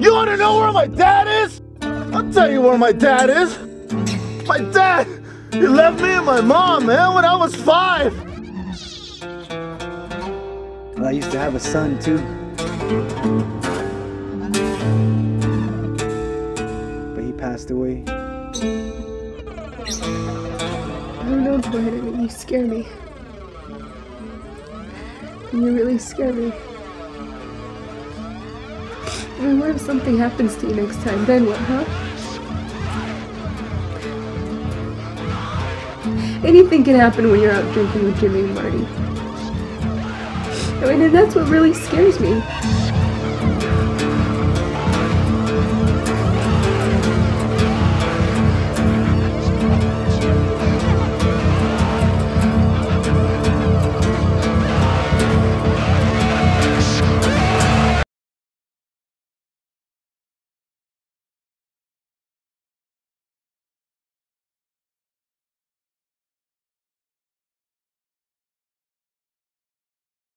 You wanna know where my dad is? I'll tell you where my dad is. My dad, he left me and my mom, man, when I was five. Well, I used to have a son too. But he passed away. I don't know, Boyd. You scare me. You really scare me. I mean, what if something happens to you next time? Then what, huh? Anything can happen when you're out drinking with Jimmy and Marty. I mean, and that's what really scares me.